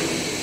you